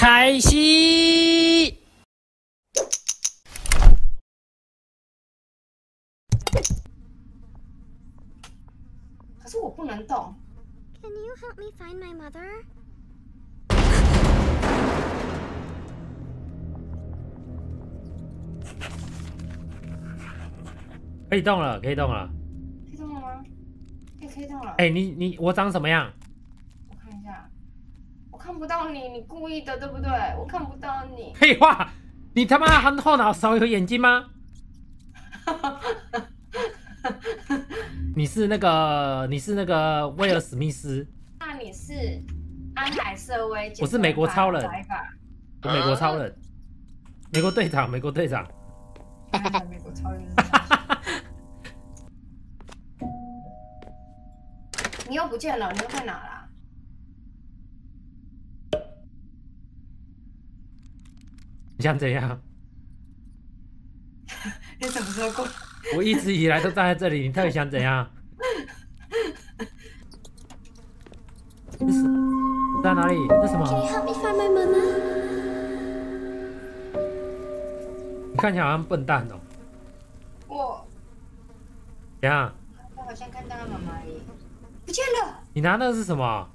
开始。可是我不能动。Can you help me find my mother? 可以动了，可以动了。可以动了吗？可以可以动了。哎、你你我长什么样？我看不到你，你故意的对不对？我看不到你。废话，你他妈后后脑勺有眼睛吗？你是那个你是那个威尔史密斯，那你是安海瑟薇？我是美国超人。我美国超人，美国队长，美国队长。美国超人。你又不见了，你又在哪啦？你想怎样？你什么时候过？我一直以来都站在这里，你到底想怎样？这是在哪里？这什 Can 么？you help me find my mama? 你看起来好像笨蛋哦。我怎样？我好像看到了妈妈耶，不见了，你拿那个是什么？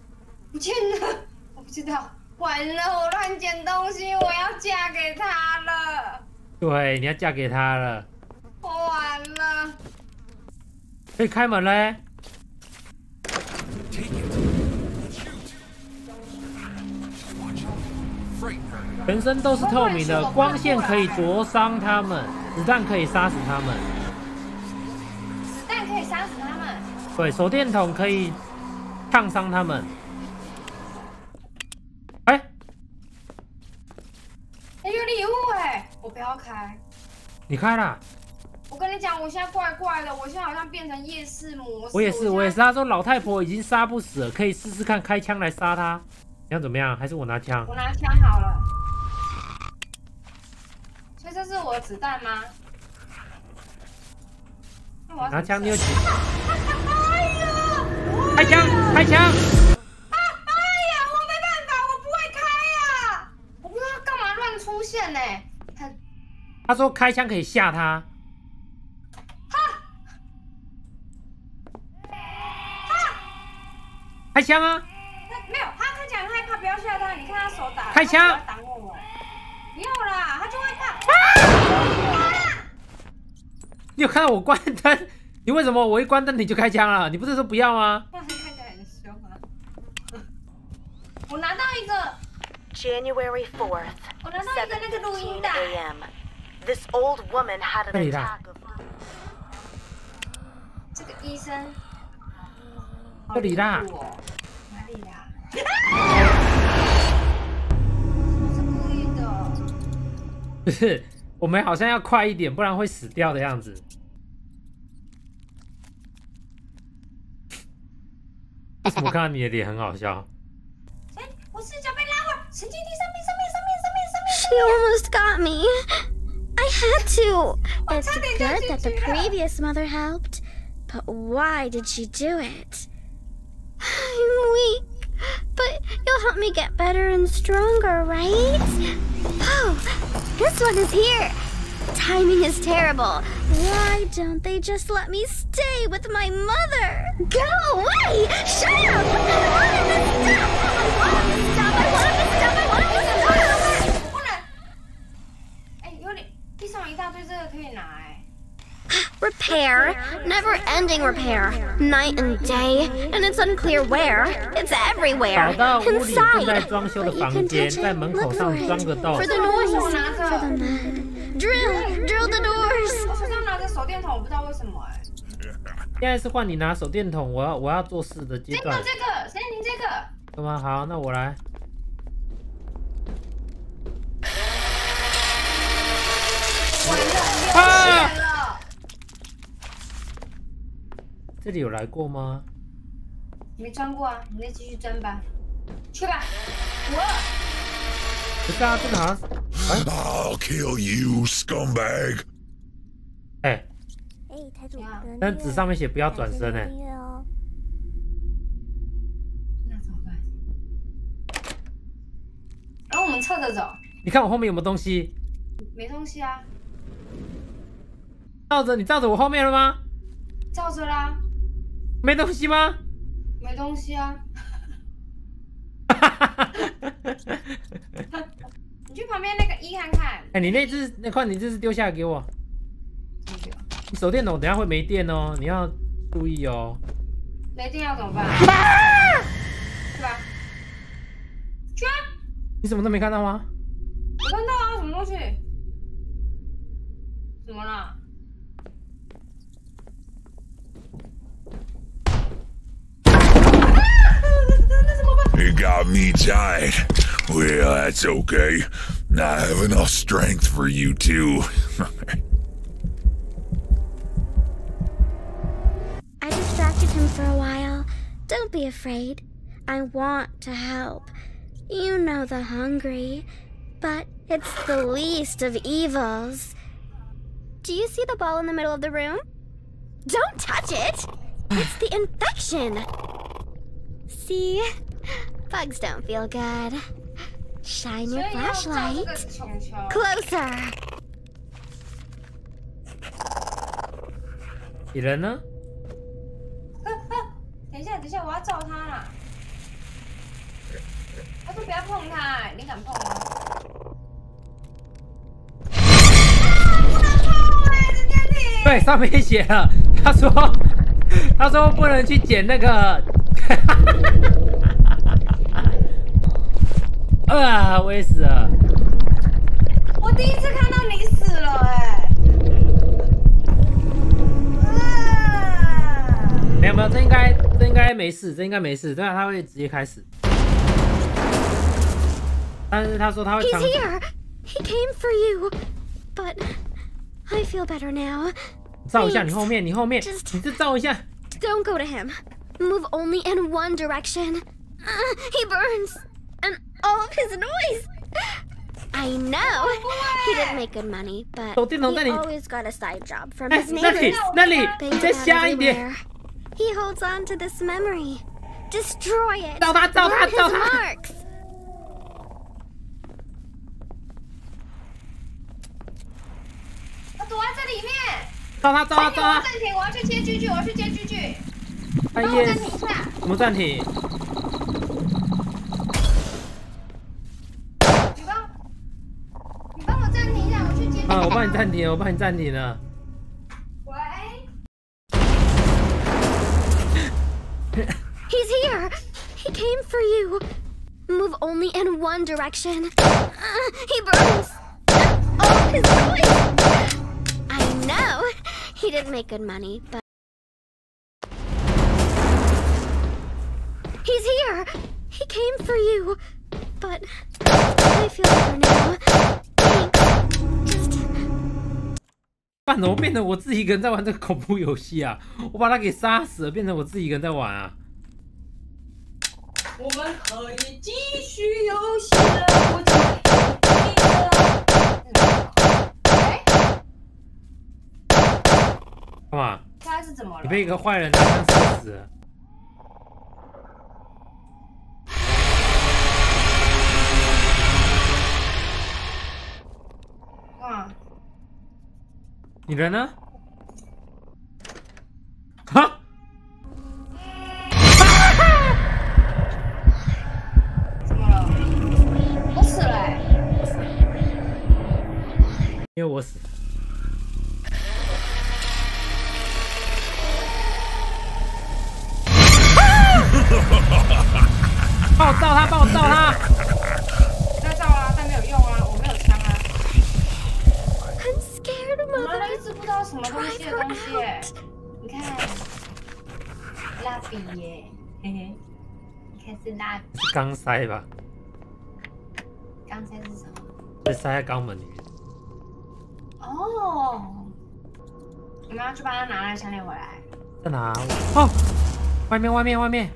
不见了，我不知道。完了，我乱捡东西，我要嫁给他了，对，你要嫁给他了。我完了。可以开门嘞。全身都是透明的，光线可以灼伤他们，子弹可以杀死他们。子弹可以杀死他们。对，手电筒可以烫伤他们。哎、哎，有礼物哎，我不要开。你开啦！我跟你讲，我现在怪怪的，我现在好像变成夜视模式。我也是，我也是。他说老太婆已经杀不死了，可以试试看开枪来杀他。你要怎么样？还是我拿枪？我拿枪好了。所以这是我的子弹吗？那我拿枪，你有有？几？哎呀！开枪！开枪！啊！哎呀，我没办法，我不会开呀、我不知道他干嘛乱出现呢、他他说开枪可以吓他。开枪啊！他没有，他看起来很害怕，不要吓他。你看他手打，开枪他手要挡我。不要啦，他就会怕。你有看到我关灯？你为什么我一关灯你就开枪了？你不是说不要吗？哇，他看起来很凶啊！我拿到一个，January fourth，我拿到一个那个录音7:15带。This old woman had an attack of 这个医生，这里啦哪里啦？是故意的。不是，我们好像要快一点，不然会死掉的样子。为什么看到你的脸很好笑？哎，我视角被拉回，神经地上面上面上面上面上面。She almost got me. I had to. It's good that the previous mother helped. But why did she do it? I'm weak. But you'll help me get better and stronger, right? Oh, this one is here. Timing is terrible. Why don't they just let me stay with my mother? Go away! Shut up! I want to stop! I want to stop! I want Repair, never ending repair, night and day, and it's unclear where. It's everywhere. 到屋里正在 Inside. 装修的 But you 房 can 间，touch 在 it, 门口 look 上 for 装个 it. 洞 For。the noise, for the mud. Drill, drill the doors. 我手上拿着手电筒，我不知道为什么哎。现在是换你拿手电筒，我要我要做事的阶这个段，这个，谁你这个？对吗？好，那我来。完了，啊流血了。这里有来过吗？没钻过啊，你再继续钻吧。去吧。我不是啊，这个好，I'll kill you, scumbag! 哎、哎，台主但纸上面写不要转身哎、那怎么办？然后我们们侧着走，你看我后面有没有东西？没东西啊，照着你照着我后面了吗？照着啦，没东西吗？没东西啊。你去旁边那个一看看。哎、你那只那块你这只丢下来给我。你手电筒等下会没电哦，你要注意哦。没电要怎么办？是吧？去啊！你什么都没看到吗？我看到啊，什么东西？怎么了？Got me tied. Well, that's okay. I have enough strength for you too. I distracted him for a while. Don't be afraid. I want to help. You know the hungry. But it's the least of evils. Do you see the ball in the middle of the room? Don't touch it! It's the infection! See? Bugs don't feel good. Shine 所 your flashlight closer. 你人呢？等一下，等一下，我要照他啦。他说不要碰他，你敢碰吗？不能碰哎，这电梯。对，上面写了，他说他说不能去捡那个。啊，我也死了。我第一次看到你死了哎。啊没有没有，这应该这应该没事，这应该没事。对啊，他会直接开始。但是他说他会 He's here! He came for you! But I feel better now. 照一下你后面，你后面，你这照一下。Don't go to him. Move only in one direction. Uh, he burns. And all of his noise. I know. He didn't make good money, but 手电筒在 he 你 always got a side job from 哎 his，那里 neighbors. 那里， Big 你再 about 瞎一点。 everywhere. He holds on to this memory. Destroy it. 照他照他 Learn his 照他。 marks. 他躲在这里面。照他照他照他。我暂停，我要去接居居，我要去接居居。哎帮我暂耶停 帮你暂停，我帮你暂停了。喂。 He's here. He came for you. Move only in one direction. Uh, he burns. Oh, his voice. I know. He didn't make good money, but. He's here. He came for you. But I feel better now. 办怎么变成我自己一个人在玩这个恐怖游戏啊？我把他给杀死了，变成我自己一个人在玩啊！我们可以继续游戏了，我就哎，干嘛？他是怎么了？你被一个坏人杀死你人呢？哈！怎么了？我死了哎！因为我死。帮我照他，帮我照他！我拿.了一只不知道什么东西的东西耶，你看，蜡笔耶，嘿嘿，你看是蜡笔，是钢塞吧？刚才是什么？是塞在肛门里面。哦，我们要去帮他拿那个项链回来。在哪？哦，外面，外面，外面！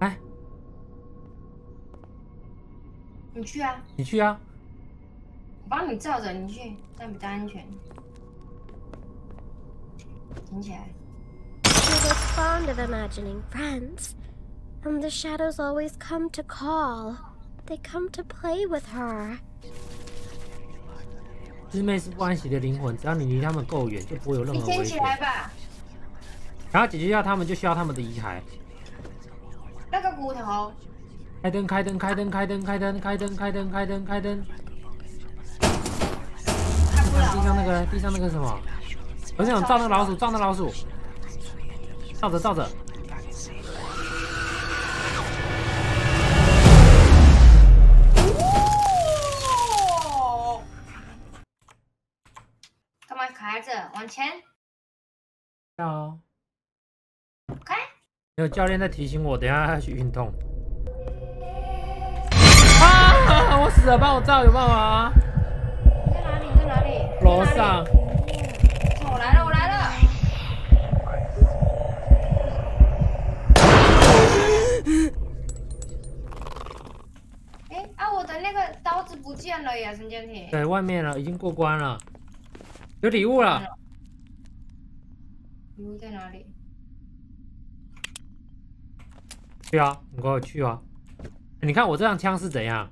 来，你去啊，你去啊！我帮你照着，你去，这样比较安全。捡起来。He was fond of imagining friends, and the shadows always come to call. they come to play with her. 师妹是不安息的灵魂，只要你离他们够远，就不会有任你捡起何危险。来吧，然后解决掉他们，就需要他们的遗骸。那个骨头。开灯，开灯，开灯，开灯，开灯，开灯，开灯，开灯，开灯。地上那个，地上那个什么？我想照那个老鼠，照那老鼠。照着，照着。哦干嘛卡在这？往前，要。开。有教练在提醒我，等下要去运动。啊！我死了，帮我照，有办法吗？楼上。我来了，我来了。哎啊！我的那个刀子不见了呀，陈建廷。在，外面了，已经过关了。有礼物了。礼物在哪里？去啊，你跟我去啊！你看我这样枪是怎样？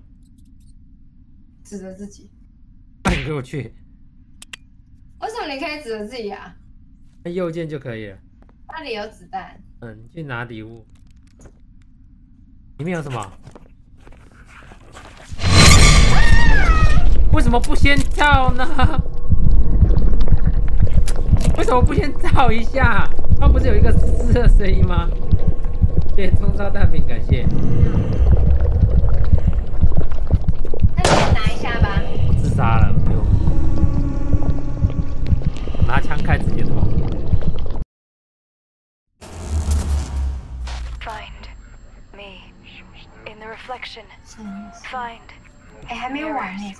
指着自己。那 你给我去，么你可以指着自己啊？按右键就可以了。那里有子弹。嗯，你去拿礼物。里面有什么？为什么不先照呢？为什么不先照一下？刚不是有一个滋滋的声音吗？谢谢葱烧蛋饼，感谢。那你也拿一下吧。自杀了。拿枪开直接投。Find me in the reflection. Find 哎，还没有完呢。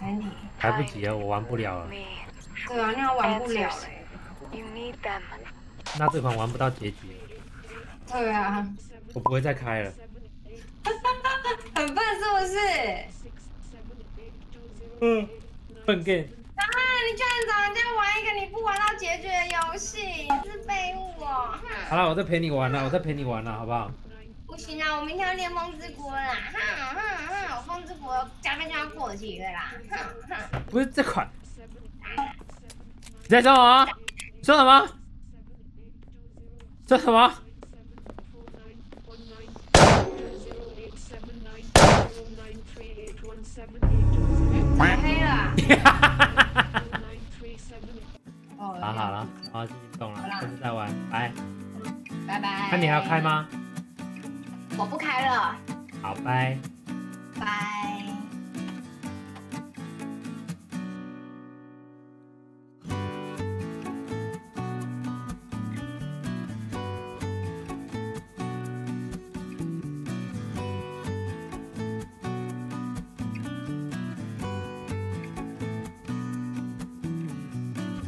来不及了，我玩不了了。对啊，那样玩不了哎。You need them. 那这款玩不到结局，对啊，我不会再开了。很笨是不是？嗯，笨 game。啊！你居然找人家玩一个你不玩到结局的游戏，你是废物哦！哼好了，我再陪你玩了，我再陪你玩了，好不好？不行啊，我明天要练风之国啦！哼哼哼，我风之国加班就要过期了啦！哼哼。不是这款。你在说什么？说什么？说什么？怎么黑了好好了好自己动了下次再玩。拜拜拜。那你还要开吗？我不开了。好拜。拜。